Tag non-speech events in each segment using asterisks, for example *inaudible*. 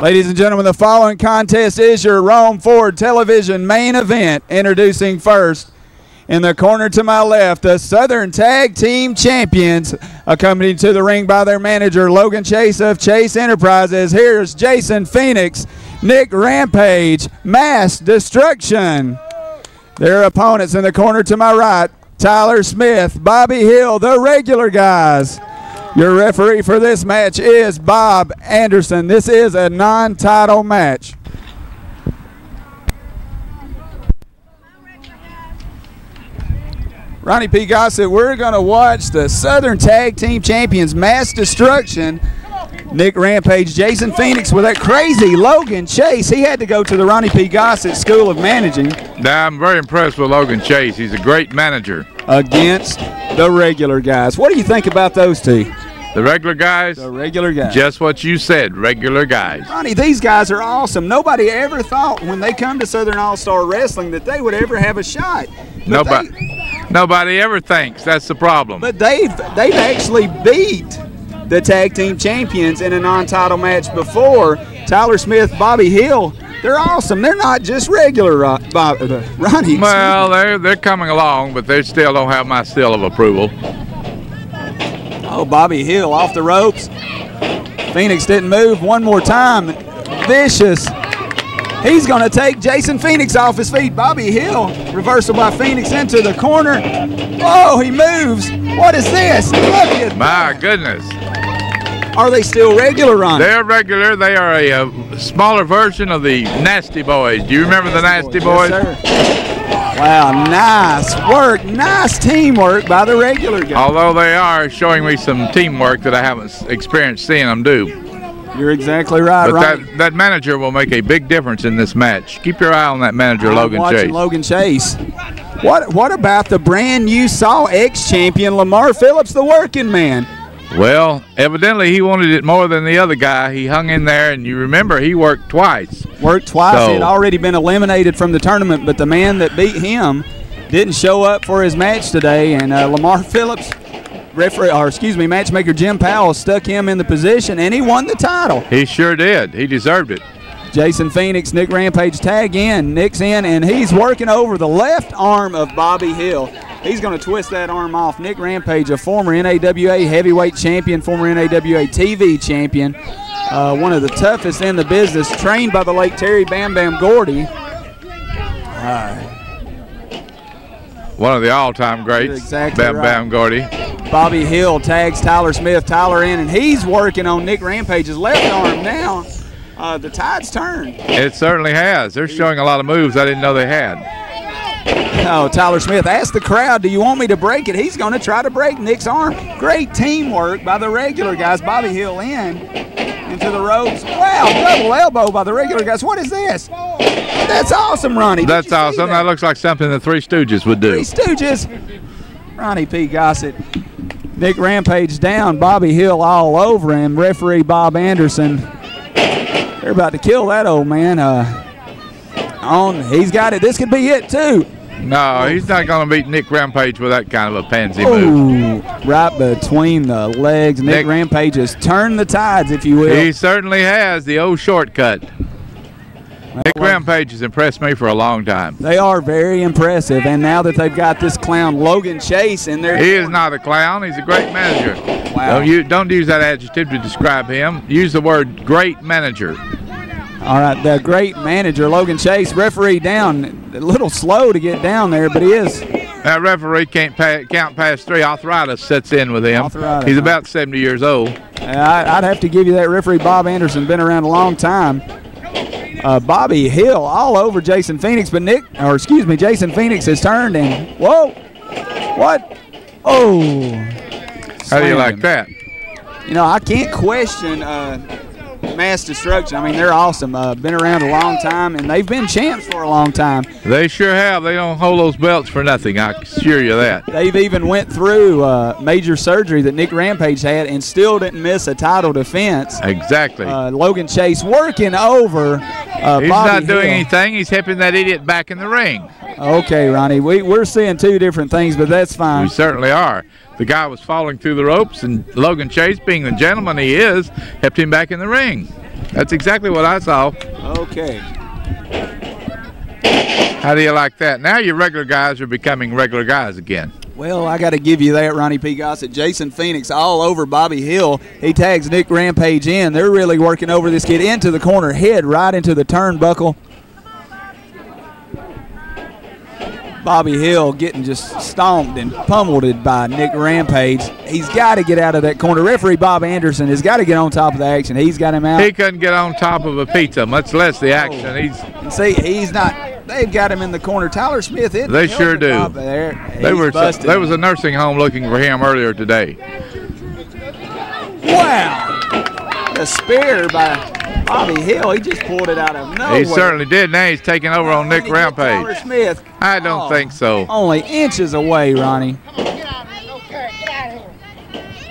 Ladies and gentlemen, the following contest is your Rome Ford television main event. Introducing first, in the corner to my left, the Southern Tag Team Champions, accompanied to the ring by their manager, Logan Chase of Chase Enterprises. Here's Jason Phoenix, Nick Rampage, Mass Destruction. Their opponents in the corner to my right, Tyler Smith, Bobby Hill, the regular guys. Your referee for this match is Bob Anderson. This is a non title match. Ronnie P. Gossett, we're going to watch the Southern Tag Team Champions Mass Destruction. Nick Rampage, Jason Phoenix with that crazy Logan Chase. He had to go to the Ronnie P. Gossett School of Managing. Now, I'm very impressed with Logan Chase. He's a great manager. Against the regular guys. What do you think about those two? The regular guys? The regular guys. Just what you said, regular guys. Ronnie, these guys are awesome. Nobody ever thought when they come to Southern All Star Wrestling that they would ever have a shot. But nobody, they, nobody ever thinks that's the problem. But they've they've actually beat the tag team champions in a non-title match before. Tyler Smith, Bobby Hill. They're awesome. They're not just regular uh, Bob, uh, Ronnie. Well, they're they're coming along, but they still don't have my seal of approval. Oh, Bobby Hill off the ropes. Phoenix didn't move one more time. Vicious. He's going to take Jason Phoenix off his feet. Bobby Hill, reversal by Phoenix into the corner. Oh, he moves. What is this? Look at My goodness. Are they still regular, Ron? They're regular. They are a, a, smaller version of the Nasty Boys. Do you remember the Nasty Boys? Yes, Wow, nice work, nice teamwork by the regular guys. Although they are showing me some teamwork that I haven't experienced seeing them do. You're exactly right. But that that manager will make a big difference in this match. Keep your eye on that manager, I'm Logan watching Chase. Logan Chase. What what about the brand new Saw X champion Lamar Phillips, the working man? Well, evidently he wanted it more than the other guy. He hung in there, and you remember he worked twice. Worked twice. So, he had already been eliminated from the tournament, but the man that beat him didn't show up for his match today. And uh, Lamar *laughs* Phillips, referee, or excuse me, matchmaker Jim Powell stuck him in the position, and he won the title. He sure did. He deserved it. Jason Phoenix, Nick Rampage tag in. Nick's in, and he's working over the left arm of Bobby Hill. He's going to twist that arm off. Nick Rampage, a former NAWA heavyweight champion, former NAWA TV champion, uh, one of the toughest in the business, trained by the late Terry Bam Bam Gordy. Uh, one of the all-time greats, exactly Bam right. Bam Gordy. Bobby Hill tags Tyler Smith. Tyler in, and he's working on Nick Rampage's left arm now. Uh, the tide's turned. It certainly has. They're showing a lot of moves I didn't know they had. Oh, Tyler Smith asked the crowd, do you want me to break it? He's going to try to break Nick's arm. Great teamwork by the regular guys. Bobby Hill in into the ropes. Wow, double elbow by the regular guys. What is this? That's awesome, Ronnie. That's awesome. That? that? looks like something the Three Stooges would do. Three Stooges. Ronnie P. Gossett. Nick Rampage down. Bobby Hill all over him. Referee Bob Anderson. They're about to kill that old man. Uh, on, he's got it. This could be it too. No, he's not going to beat Nick Rampage with that kind of a pansy Ooh, move. Right between the legs. Nick, Nick, Rampage has turned the tides, if you will. He certainly has, the old shortcut. Well, Nick Rampage has impressed me for a long time. They are very impressive, and now that they've got this clown Logan Chase in there. He is not a clown. He's a great manager. Wow. Don't, you, don't use that adjective to describe him. Use the word great manager. All right, the great manager, Logan Chase, referee down. A little slow to get down there, but he is. That referee can't count past three. Arthritis sets in with him. Arthritis, He's about 70 years old. I'd have to give you that referee, Bob Anderson, been around a long time. Uh, Bobby Hill all over Jason Phoenix, but Nick, or excuse me, Jason Phoenix has turned and whoa, what? Oh, how do you like that? You know, I can't question uh, mass destruction. I mean, they're awesome. Uh, been around a long time, and they've been champs for a long time. They sure have. They don't hold those belts for nothing. I assure you that. They've even went through uh, major surgery that Nick Rampage had, and still didn't miss a title defense. Exactly. Uh, Logan Chase working over. Uh, He's Bobby not doing Hill. anything. He's helping that idiot back in the ring. Okay, Ronnie. We, we're seeing two different things, but that's fine. We certainly are. The guy was falling through the ropes, and Logan Chase, being the gentleman he is, helped him back in the ring. That's exactly what I saw. Okay. How do you like that? Now your regular guys are becoming regular guys again. Well, I got to give you that, Ronnie P. Gossett. Jason Phoenix all over Bobby Hill. He tags Nick Rampage in. They're really working over this kid into the corner, head right into the turnbuckle. Bobby Hill getting just stomped and pummeled by Nick Rampage. He's got to get out of that corner. Referee Bob Anderson has got to get on top of the action. He's got him out. He couldn't get on top of a pizza, much less the oh. action. He's And see, he's not. They've got him in the corner. Tyler Smith, it They sure do. There. they were busted. there was a nursing home looking for him earlier today. Wow! The spear by Bobby Hill. He just pulled it out of nowhere. He certainly did. Now he's taking over on Nick Rampage. Smith. I don't Oh, think so. Only inches away, Ronnie.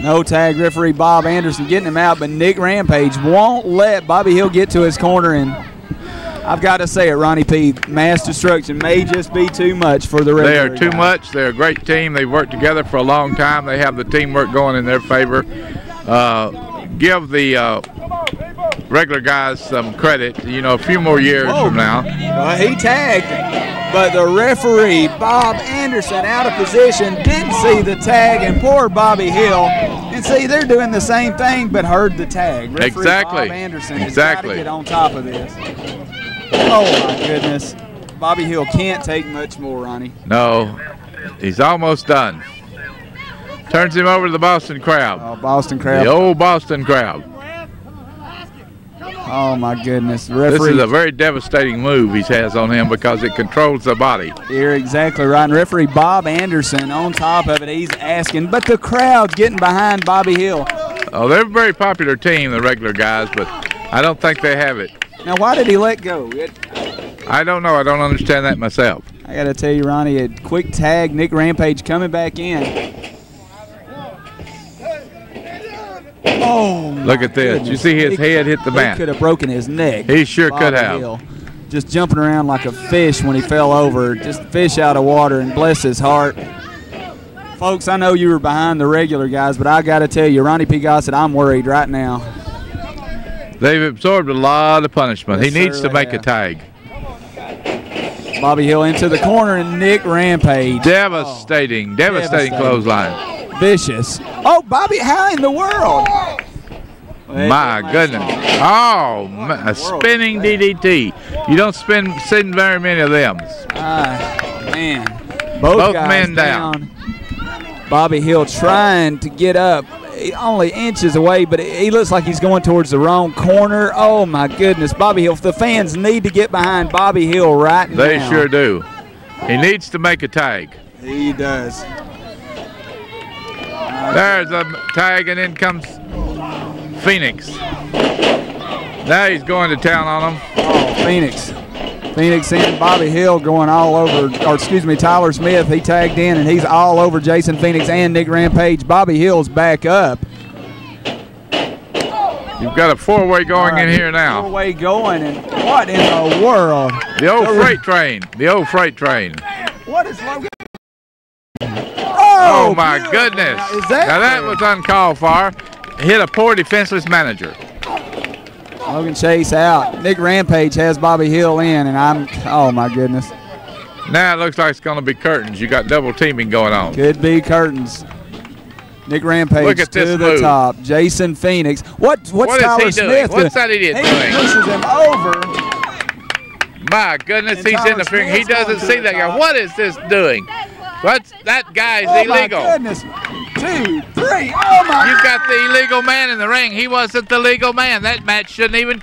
No tag referee Bob Anderson getting him out, but Nick Rampage won't let Bobby Hill get to his corner. And I've got to say it, Ronnie P. Mass destruction may just be too much for the They are too guy. much. They're a great team. They've worked together for a long time. They have the teamwork going in their favor. Uh, give the uh, regular guys some credit. You know, a few more years Whoa. from oh. now. Well, he tagged, but the referee, Bob Anderson, out of position, didn't see the tag, and poor Bobby Hill. And see, they're doing the same thing, but heard the tag. Referee Exactly. Bob Anderson has Exactly. got to get on top of this. Oh my goodness, Bobby Hill can't take much more, Ronnie. No, he's almost done. Turns him over to the Boston crab. Oh, Boston crab. The old Boston crab. Oh my goodness, the This is a very devastating move he has on him because it controls the body. You're exactly right. And referee Bob Anderson on top of it, he's asking, but the crowd's getting behind Bobby Hill. Oh, they're a very popular team, the regular guys, but I don't think they have it. Now, why did he let go? It, I don't know. I don't understand that myself. I got to tell you, Ronnie, a quick tag. Nick Rampage coming back in. Oh, Look at this. You see his He- head hit the He mat. could have broken his neck. He sure could have. Hill. Just jumping around like a fish when he fell over. Just fish out of water and bless his heart. Folks, I know you were behind the regular guys, but I got to tell you, Ronnie P. Gossett, I'm worried right now. They've absorbed a lot of punishment. Yes, he needs to make a tag. Bobby Hill into the corner and Nick Rampage. Devastating, oh, devastating Devastating. clothesline. Vicious. Oh, Bobby, how in the world? My goodness. Oh, ma- a spinning DDT. You don't spin, send very many of them. Ah, man. Both, Both guys men down. Bobby Hill trying to get up. Only inches away, but he looks like he's going towards the wrong corner. Oh, my goodness. Bobby Hill. The fans need to get behind Bobby Hill right They now. They sure do. He needs to make a tag. He does. There's a tag, and in comes Phoenix. Now he's going to town on him. Oh, Phoenix. Phoenix and Bobby Hill going all over, or excuse me, Tyler Smith. He tagged in and he's all over Jason Phoenix and Nick Rampage. Bobby Hill's back up. You've got a four-way going in here now. Four way going, and what in the world? The old The- freight train. The old freight train. What is Logan? Oh, my beautiful. goodness. Now, is that now that was uncalled for. Hit a poor defenseless manager. Logan Chase out. Nick Rampage has Bobby Hill in, and I'm. Oh my goodness. Now it looks like it's going to be curtains. You got double teaming going on. Could be curtains. Nick Rampage Look at to the move. top. Jason Phoenix. What? What's What is Tyler he doing? Smith What's doing? that idiot he doing? pushes him over. My goodness, And he's Tyler interfering. He Smith's going doesn't see that guy. What is this doing? What's that guy's Oh illegal? my goodness. Two, three. Oh my. You've got the illegal man in the ring. He wasn't the legal man. That match shouldn't even